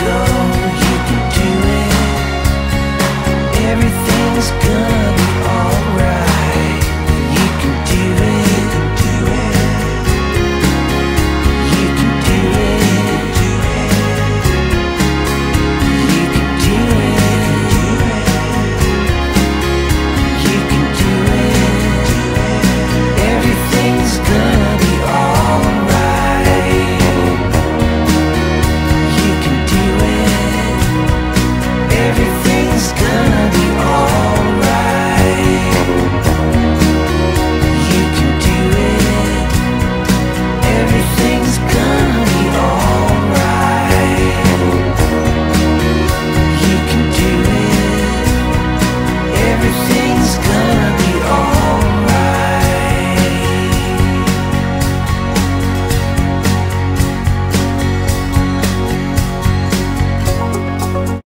go, you can do it. Everything's gonna